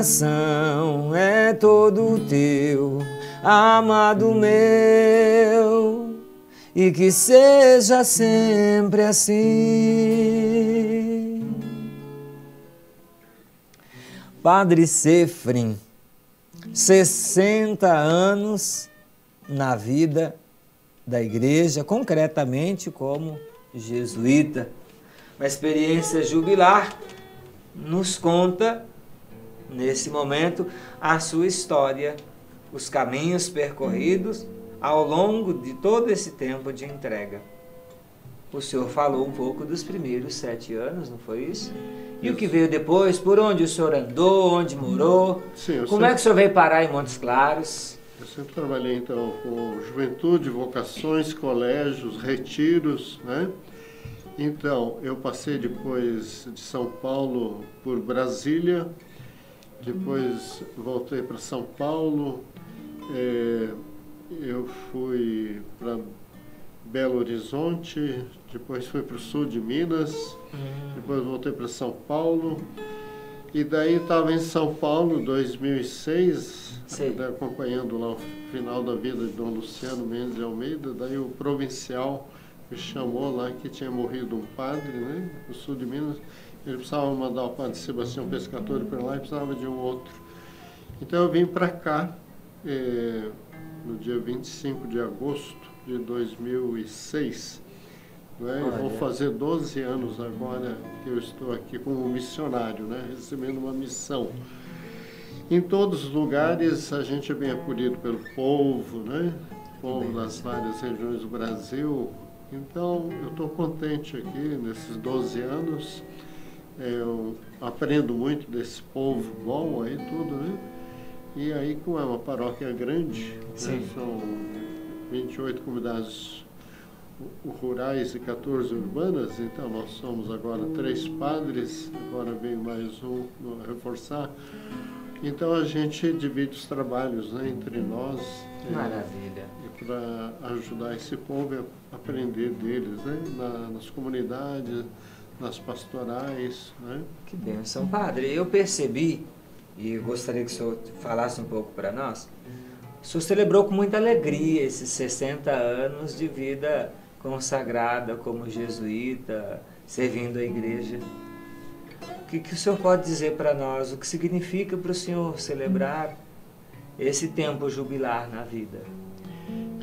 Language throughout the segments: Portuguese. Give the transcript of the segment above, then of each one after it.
coração é todo teu, amado meu, e que seja sempre assim. Padre Sefrin, 60 anos na vida da igreja, concretamente como jesuíta. Uma experiência jubilar nos conta, nesse momento, a sua história, os caminhos percorridos ao longo de todo esse tempo de entrega. O senhor falou um pouco dos primeiros sete anos, não foi isso? E isso. o que veio depois? Por onde o senhor andou? Onde morou? Sim, Como sempre... é que o senhor veio parar em Montes Claros? Eu sempre trabalhei então com juventude, vocações, colégios, retiros, né? Então, eu passei depois de São Paulo por Brasília, depois voltei para São Paulo, é, eu fui para Belo Horizonte, depois fui para o sul de Minas, uhum. depois voltei para São Paulo. E daí estava em São Paulo, 2006, acompanhando lá o final da vida de Dom Luciano Mendes de Almeida. Daí o provincial me chamou lá que tinha morrido um padre, né, no sul de Minas. Ele precisava mandar o padre Sebastião Pescatore para lá e precisava de um outro. Então eu vim para cá eh, no dia 25 de agosto de 2006. Né? Eu vou fazer 12 anos agora que eu estou aqui como missionário, né? recebendo uma missão. Em todos os lugares a gente é bem acolhido pelo povo, né? povo das várias regiões do Brasil, então, eu estou contente aqui nesses 12 anos. Eu aprendo muito desse povo bom aí, tudo, né? E aí, como é uma paróquia grande, né? são 28 comunidades rurais e 14 urbanas, então nós somos agora três padres, agora vem mais um reforçar. Então a gente divide os trabalhos né, entre nós. É, Maravilha. É, para ajudar esse povo a aprender deles, né, na, nas comunidades, nas pastorais. Né. Que bênção, padre. Eu percebi, e gostaria que o senhor falasse um pouco para nós, o senhor celebrou com muita alegria esses 60 anos de vida consagrada como jesuíta, servindo a igreja que, que o senhor pode dizer para nós? O que significa para o senhor celebrar esse tempo jubilar na vida?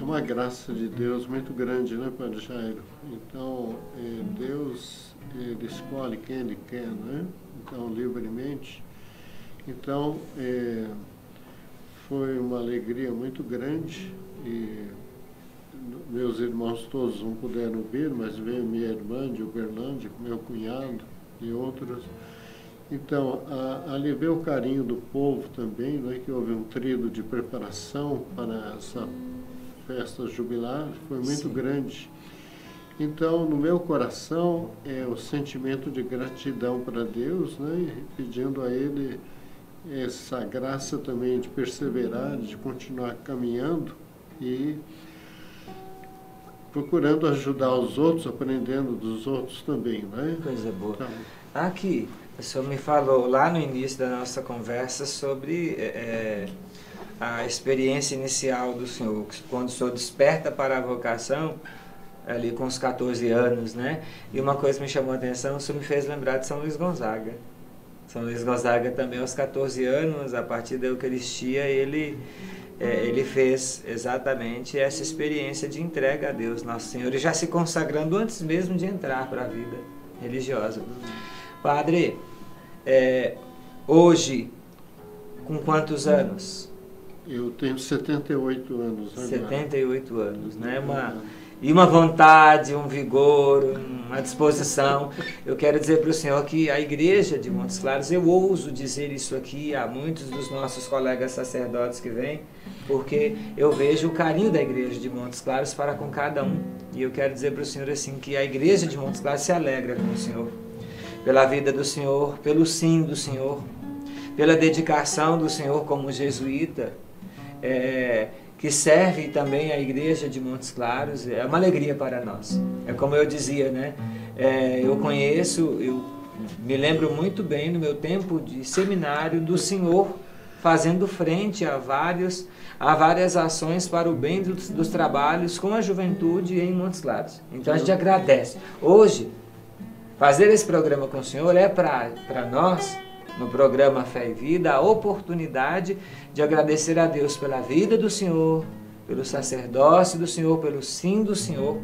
Uma graça de Deus muito grande, né, Padre Jairo? Então, é, Deus, ele escolhe quem ele quer, né? Então, livremente. Então, é, foi uma alegria muito grande e meus irmãos todos não puderam vir, mas veio minha irmã de Uberlândia, meu cunhado e outros. Então, ali vê o carinho do povo também, é que houve um trilho de preparação para essa festa jubilar, foi muito Sim. grande. Então, no meu coração, é o sentimento de gratidão para Deus, né, pedindo a Ele essa graça também de perseverar, de continuar caminhando e procurando ajudar os outros, aprendendo dos outros também, né? Coisa boa. Então, Aqui, o senhor me falou lá no início da nossa conversa sobre é, é, a experiência inicial do senhor, quando o senhor desperta para a vocação, ali com os 14 anos, né? E uma coisa me chamou a atenção, isso me fez lembrar de São Luís Gonzaga. São Luís Gonzaga também aos 14 anos, a partir da Eucaristia, ele, é, ele fez exatamente essa experiência de entrega a Deus, Nosso Senhor, e já se consagrando antes mesmo de entrar para a vida religiosa. Padre, é, hoje, com quantos anos? Eu tenho 78 anos. Agora. 78 anos, né? Uma, e uma vontade, um vigor, uma disposição. Eu quero dizer para o senhor que a igreja de Montes Claros, eu ouso dizer isso aqui a muitos dos nossos colegas sacerdotes que vêm, porque eu vejo o carinho da igreja de Montes Claros para com cada um. E eu quero dizer para o senhor assim que a igreja de Montes Claros se alegra com o senhor pela vida do Senhor, pelo sim do Senhor, pela dedicação do Senhor como jesuíta, é, que serve também à igreja de Montes Claros, é uma alegria para nós. É como eu dizia, né? É, eu conheço, eu me lembro muito bem no meu tempo de seminário do senhor fazendo frente a vários a várias ações para o bem dos, dos trabalhos com a juventude em Montes Claros. Então a gente agradece. Hoje, fazer esse programa com o senhor é para nós, no programa Fé e Vida, a oportunidade de agradecer a Deus pela vida do senhor, pelo sacerdócio do senhor, pelo sim do senhor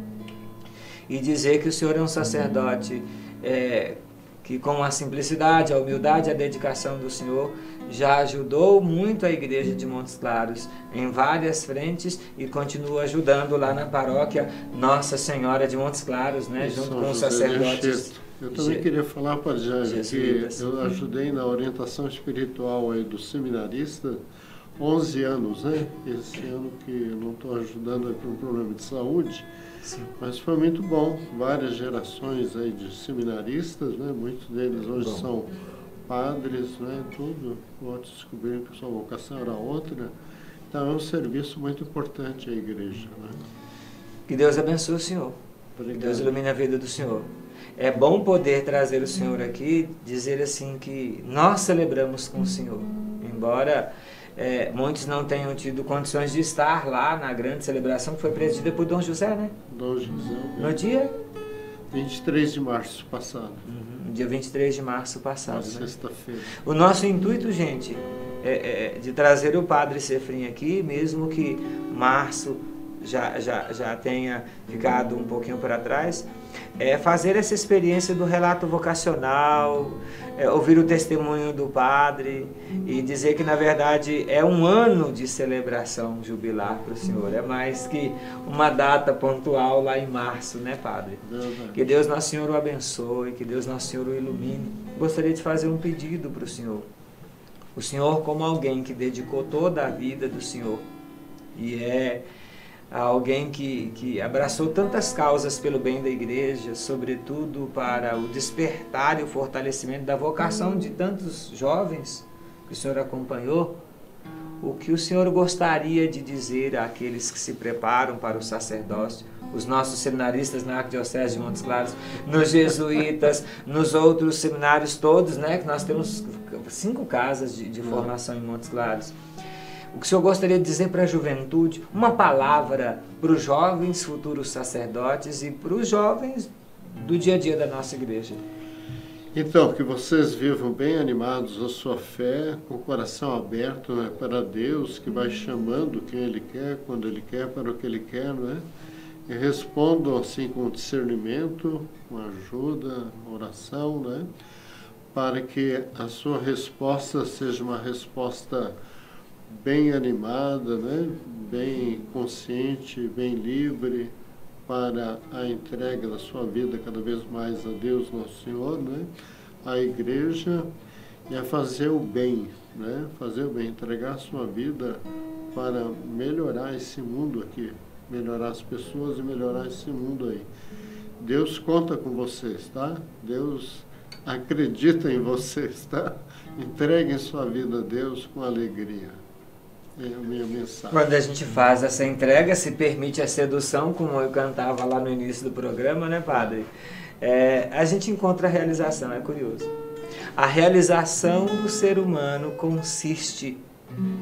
e dizer que o senhor é um sacerdote é, que com a simplicidade, a humildade, a dedicação do senhor já ajudou muito a igreja de Montes Claros em várias frentes e continua ajudando lá na paróquia Nossa Senhora de Montes Claros, né, junto com os sacerdotes. Eu também queria falar para Jair que eu ajudei na orientação espiritual aí do seminarista 11 anos, né? Esse ano que não estou ajudando por um problema de saúde, Sim. mas foi muito bom. Várias gerações aí de seminaristas, né? Muitos deles hoje bom. são padres, né, tudo, outros descobriram que sua vocação era outra. Então é um serviço muito importante à igreja. Né? Que Deus abençoe o senhor. Obrigado. Que Deus ilumine a vida do senhor. É bom poder trazer o senhor aqui, dizer assim que nós celebramos com o senhor. Embora é, muitos não tenham tido condições de estar lá na grande celebração que foi presidida por Dom José, né? Dom José. No dia? 23 de março passado. Uhum dia 23 de março passado. Né? Sexta-feira. O nosso intuito, gente, é, é, de trazer o Padre Cefrim aqui, mesmo que março já, já, já tenha ficado um pouquinho para trás, é fazer essa experiência do relato vocacional, é, ouvir o testemunho do padre e dizer que na verdade é um ano de celebração jubilar para o senhor, é mais que uma data pontual lá em março, né, padre? Que Deus Nosso Senhor o abençoe, que Deus Nosso Senhor o ilumine. Gostaria de fazer um pedido para o senhor. O senhor, como alguém que dedicou toda a vida do senhor e é a alguém que, que abraçou tantas causas pelo bem da igreja, sobretudo para o despertar e o fortalecimento da vocação de tantos jovens que o Senhor acompanhou, o que o Senhor gostaria de dizer àqueles que se preparam para o sacerdócio, os nossos seminaristas na Arquidiocese de Montes Claros, nos jesuítas, nos outros seminários todos, né, que nós temos cinco casas de, de formação em Montes Claros o que o senhor gostaria de dizer para a juventude? Uma palavra para os jovens futuros sacerdotes e para os jovens do dia a dia da nossa igreja. Então, que vocês vivam bem animados a sua fé, com o coração aberto né, para Deus, que vai chamando quem Ele quer, quando Ele quer, para o que Ele quer, né? E respondam assim com discernimento, com ajuda, oração, né? Para que a sua resposta seja uma resposta bem animada, né? bem consciente, bem livre para a entrega da sua vida cada vez mais a Deus Nosso Senhor, né? à igreja e a fazer o bem, né? fazer o bem, entregar a sua vida para melhorar esse mundo aqui, melhorar as pessoas e melhorar esse mundo aí. Deus conta com vocês, tá? Deus acredita em vocês, tá? Entreguem sua vida a Deus com alegria. Quando a gente faz essa entrega, se permite a sedução, como eu cantava lá no início do programa, né, padre? É, a gente encontra a realização, é curioso. A realização do ser humano consiste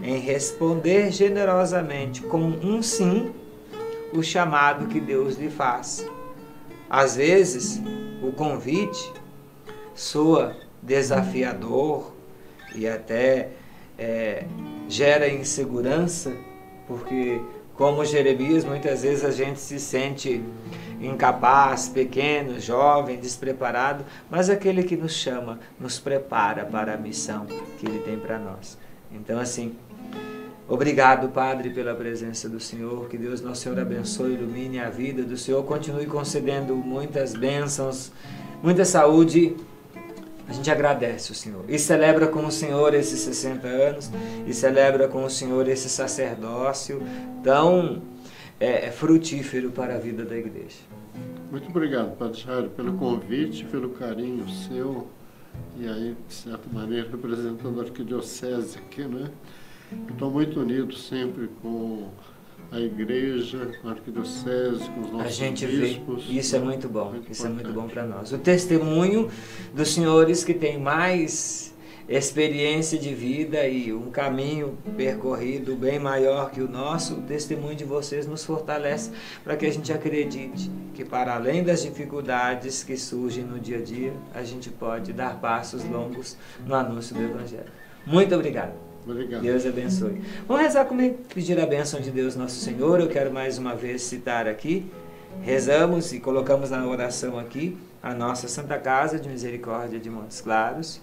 em responder generosamente com um sim o chamado que Deus lhe faz. Às vezes, o convite soa desafiador e até é, gera insegurança, porque, como Jeremias, muitas vezes a gente se sente incapaz, pequeno, jovem, despreparado, mas aquele que nos chama nos prepara para a missão que Ele tem para nós. Então, assim, Obrigado, Padre, pela presença do Senhor. Que Deus, nosso Senhor, abençoe, ilumine a vida do Senhor. Continue concedendo muitas bênçãos, muita saúde a gente agradece o Senhor e celebra com o Senhor esses 60 anos e celebra com o Senhor esse sacerdócio tão é, é, frutífero para a vida da igreja. Muito obrigado, Padre Jairo, pelo convite, pelo carinho seu e aí, de certa maneira, representando a Arquidiocese aqui, né? Estou muito unido sempre com a igreja, a arquidiocese, com os nossos a gente bispos. vê. Isso é muito bom. Muito isso é muito bom para nós. O testemunho dos senhores que têm mais experiência de vida e um caminho percorrido bem maior que o nosso, o testemunho de vocês nos fortalece para que a gente acredite que para além das dificuldades que surgem no dia a dia, a gente pode dar passos longos no anúncio do evangelho. Muito obrigado. Obrigado. Deus abençoe. Vamos rezar comigo, pedir a bênção de Deus Nosso Senhor. Eu quero mais uma vez citar aqui. Rezamos e colocamos na oração aqui a nossa Santa Casa de Misericórdia de Montes Claros,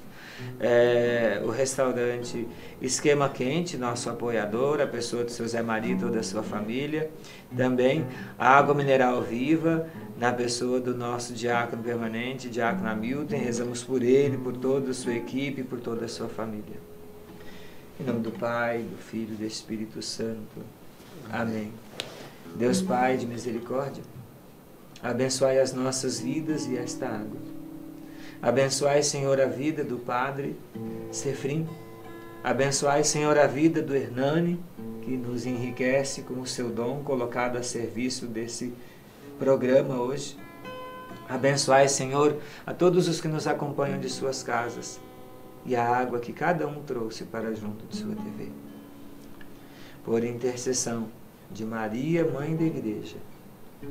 é, o restaurante Esquema Quente, nosso apoiador, a pessoa do seu Zé Maria e toda a sua família. Também a Água Mineral Viva, na pessoa do nosso diácono permanente, diácono Hamilton. Rezamos por ele, por toda a sua equipe, por toda a sua família. Em nome do Pai, do Filho e do Espírito Santo. Amém. Deus Pai de misericórdia, abençoai as nossas vidas e esta água. Abençoai, Senhor, a vida do Padre Sefrim. Abençoai, Senhor, a vida do Hernani, que nos enriquece com o seu dom colocado a serviço desse programa hoje. Abençoai, Senhor, a todos os que nos acompanham de suas casas e a água que cada um trouxe para junto de sua TV. Por intercessão de Maria, Mãe da Igreja,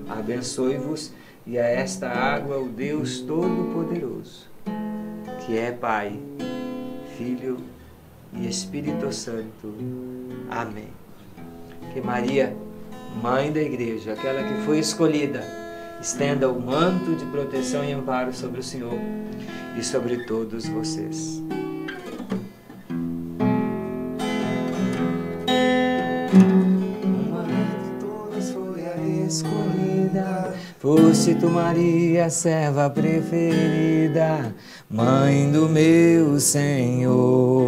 abençoe-vos e a esta água o Deus Todo-Poderoso, que é Pai, Filho e Espírito Santo. Amém. Que Maria, Mãe da Igreja, aquela que foi escolhida, estenda o manto de proteção e amparo sobre o Senhor e sobre todos vocês. Tu Maria, serva preferida, mãe do meu Senhor.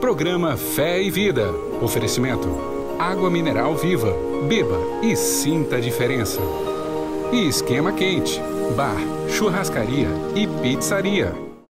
Programa Fé e Vida. Oferecimento: Água Mineral Viva. Beba e sinta a diferença. E Esquema Quente. Bar, churrascaria e pizzaria.